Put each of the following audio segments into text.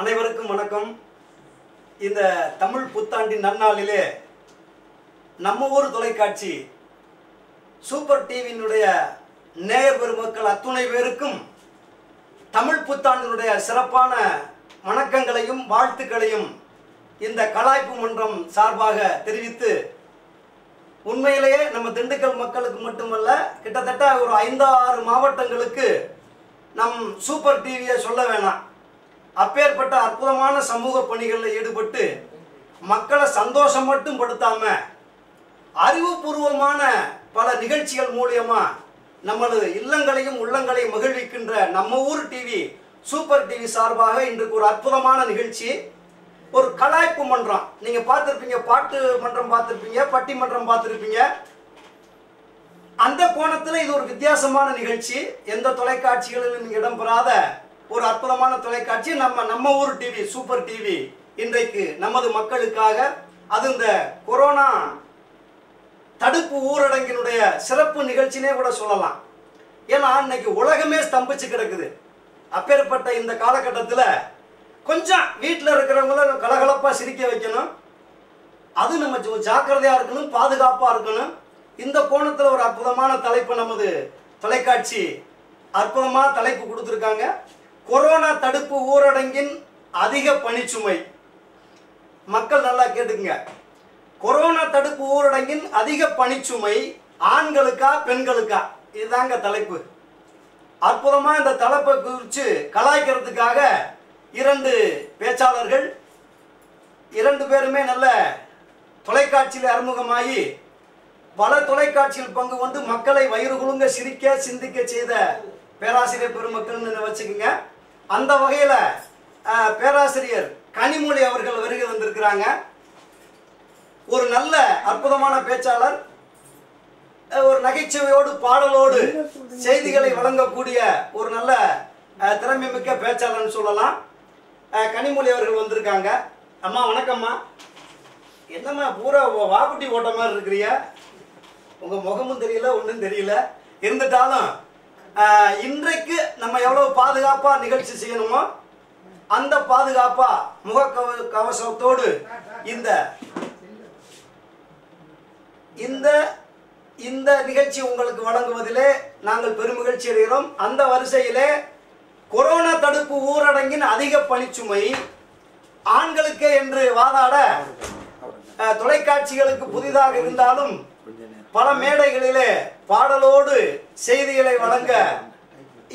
அனைவருக்கும் வணக்கம். இந்த தமிழ் புத்தாண்டின் நன்னாளிலே நம்ம ஊர் தொலைக்காட்சி சூப்பர் டிவியினுடைய நேயர் பெருமக்கள் அத்துணை பேருக்கும் தமிழ் புத்தாண்டினுடைய சிறப்பான வணக்கங்களையும் வாழ்த்துக்களையும் இந்த கலாய்ப்பு மன்றம் சார்பாக தெரிவித்து உண்மையிலேயே நம்ம திண்டுக்கல் மக்களுக்கு மட்டுமல்ல கிட்டத்தட்ட ஒரு ஐந்தாறு மாவட்டங்களுக்கு நம் சூப்பர் டிவியை சொல்ல வேணாம். அப்பேற்பட்ட அற்புதமான சமூக பணிகளில் ஈடுபட்டு மக்களை சந்தோஷம் மட்டும் படுத்தாம அறிவுபூர்வமான பல நிகழ்ச்சிகள் மூலியமா நமது இல்லங்களையும் உள்ளங்களையும் மகிழ்விக்கின்ற நம்ம ஊர் டிவி சூப்பர் டிவி சார்பாக இன்றைக்கு ஒரு அற்புதமான நிகழ்ச்சி. ஒரு கலாய்ப்பு மன்றம். நீங்க பார்த்துருப்பீங்க பாட்டு மன்றம் பார்த்துருப்பீங்க பட்டி மன்றம் பார்த்துருப்பீங்க. அந்த கோணத்தில் இது ஒரு வித்தியாசமான நிகழ்ச்சி. எந்த தொலைக்காட்சிகளிலும் இடம்பெறாத ஒரு அற்புதமான தொலைக்காட்சி. நம்ம நம்ம ஊர் டிவி சூப்பர் டிவி இன்றைக்கு நமது மக்களுக்காக அது இந்த கொரோனா தடுப்பு ஊரடங்கினுடைய சிறப்பு நிகழ்ச்சினே கூட சொல்லலாம். ஏன்னா இன்னைக்கு உலகமே ஸ்தம்பிச்சு கிடக்குது. அப்பேற்பட்ட இந்த காலகட்டத்தில் கொஞ்சம் வீட்டில் இருக்கிறவங்கள கலகலப்பாக சிரிக்க வைக்கணும். அது நம்ம ஜாக்கிரதையாக இருக்கணும் பாதுகாப்பாக இருக்கணும். இந்த கோணத்தில் ஒரு அற்புதமான தலைப்பு நமது தொலைக்காட்சி அற்புதமான தலைப்பு கொடுத்துருக்காங்க. கொரோனா தடுப்பு ஊரடங்கின் அதிக பணிச்சுமை. மக்கள் நல்லா கேட்டுக்குங்க. கொரோனா தடுப்பு ஊரடங்கின் அதிக பணிச்சுமை ஆண்களுக்கா பெண்களுக்கா? இதுதாங்க தலைப்பு. அற்புதமாக இந்த தலைப்பை குறித்து கலாய்க்கிறதுக்காக இரண்டு பேச்சாளர்கள் இரண்டு பேருமே நல்ல தொலைக்காட்சியில் அறிமுகமாகி பல தொலைக்காட்சியில் பங்கு கொண்டு மக்களை வயிறு குழுங்க சிரிக்க சிந்திக்க செய்த பேராசிரியர் பெருமக்கள்னு வச்சுக்கோங்க. அந்த வகையில் பேராசிரியர் கனிமொழி அவர்கள் வருகை வந்திருக்கிறாங்க. ஒரு நல்ல அற்புதமான பேச்சாளர் ஒரு நகைச்சுவையோடு பாடலோடு செய்திகளை வழங்கக்கூடிய ஒரு நல்ல திறமை மிக்க பேச்சாளர்னு சொல்லலாம். கனிமொழி அவர்கள் வந்திருக்காங்க. அம்மா வணக்கம்மா. என்னம்மா பூரா வா- வாக்குட்டி ஓட்ட மாதிரி இருக்கிறிய? உங்க முகமும் தெரியல ஒன்றும் தெரியல. இருந்துட்டாலும் இன்றைக்கு நம்ம எவ்வளவு பாதுகாப்பா நிகழ்ச்சி செய்யணுமோ அந்த பாதுகாப்பா முகக்கவ கவசத்தோடு இந்த இந்த இந்த நிகழ்ச்சி உங்களுக்கு வழங்குவதிலே நாங்கள் பெருமகிழ்ச்சி அடைகிறோம். அந்த வரிசையிலே கொரோனா தடுப்பு ஊரடங்கின் அதிக பணிச்சுமை ஆண்களுக்கே என்று வாதாட தொலைக்காட்சிகளுக்கு புதிதாக இருந்தாலும் பல மேடைகளிலே பாடலோடு செய்திகளை வழங்க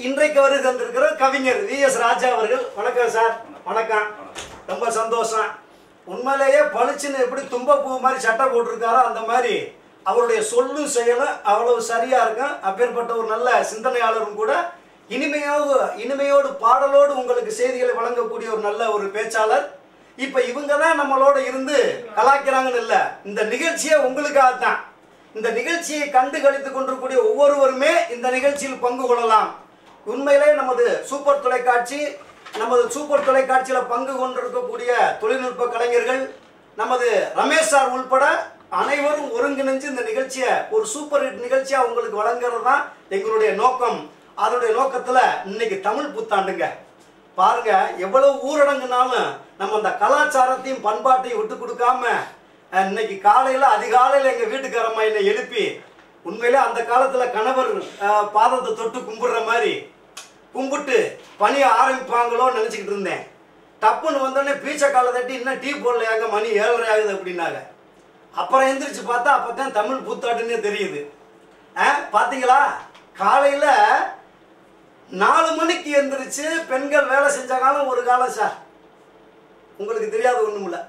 இன்றைக்கு வருகை தந்திருக்கிற கவிஞர் வி எஸ் ராஜா அவர்கள். வணக்கம் சார். வணக்கம். ரொம்ப சந்தோஷம். உண்மையிலேயே பளிச்சுன்னு எப்படி தும்பப்பூ மாதிரி சட்டை போட்டிருக்காரோ அந்த மாதிரி அவருடைய சொல்லும் செயலும் அவ்வளவு சரியா இருக்கும். அப்பேற்பட்ட ஒரு நல்ல சிந்தனையாளரும் கூட இனிமையாக இனிமையோடு பாடலோடு உங்களுக்கு செய்திகளை வழங்கக்கூடிய ஒரு நல்ல ஒரு பேச்சாளர். இப்ப இவங்க தான் நம்மளோட இருந்து கலாய்க்கிறாங்கன்னு இல்லை. இந்த நிகழ்ச்சியே உங்களுக்காக தான் இந்த நிகழ்ச்சியை கண்டு கழித்துக் கொண்டிருக்கக்கூடிய ஒவ்வொருவருமே இந்த நிகழ்ச்சியில் பங்கு கொள்ளலாம். உண்மையிலே நமது சூப்பர் தொலைக்காட்சி நமது சூப்பர் தொலைக்காட்சியில் பங்கு கொண்டிருக்கக்கூடிய தொழில்நுட்ப கலைஞர்கள் நமது ரமேஷ் சார் உள்பட அனைவரும் ஒருங்கிணைஞ்சு இந்த நிகழ்ச்சியை ஒரு சூப்பர் ஹிட் நிகழ்ச்சியாக உங்களுக்கு வழங்குறது தான் எங்களுடைய நோக்கம். அதனுடைய நோக்கத்தில் இன்னைக்கு தமிழ் புத்தாண்டுங்க. பாருங்க எவ்வளவு ஊரடங்குனாலும் நம்ம அந்த கலாச்சாரத்தையும் பண்பாட்டையும் விட்டு கொடுக்காம இன்னைக்கு காலையில் அதிகாலையில் எங்கள் வீட்டுக்காரம்மா என்னை எழுப்பி உண்மையிலே அந்த காலத்தில் கணவர் பாதத்தை தொட்டு கும்பிடுற மாதிரி கும்பிட்டு பணியை ஆரம்பிப்பாங்களோன்னு நினச்சிக்கிட்டு இருந்தேன். டப்புன்னு வந்தோடனே பீச்சை காலை தட்டி இன்னும் டீ போடலையாங்க மணி ஏழரை ஆகுது அப்படின்னாங்க. அப்புறம் எந்திரிச்சு பார்த்தா அப்போ தான் தமிழ் புத்தாண்டுன்னே தெரியுது. ஆ பார்த்தீங்களா காலையில் நாலு மணிக்கு எந்திரிச்சு பெண்கள் வேலை செஞ்ச காலம் ஒரு காலம் சார். உங்களுக்கு தெரியாது ஒன்றும் இல்லை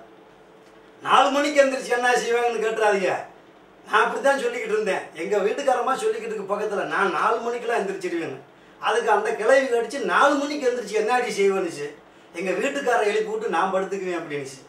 நாலு மணிக்கு எந்திரிச்சு என்ன செய்வாங்கன்னு கேட்டுறாதீங்க. நான் அப்படித்தான் சொல்லிக்கிட்டு இருந்தேன். எங்க வீட்டுக்காரமா சொல்லிக்கிட்டு இருக்கு பக்கத்துல நான் நாலு மணிக்கெல்லாம் எந்திரிச்சிடுவேன் அதுக்கு அந்த கிளவி கடிச்சு நாலு மணிக்கு எந்திரிச்சு என்னடி செய்வேன்னுச்சு எங்க வீட்டுக்காரரை எழுப்பி விட்டு நான் படுத்துக்குவேன் அப்படின்னுச்சு.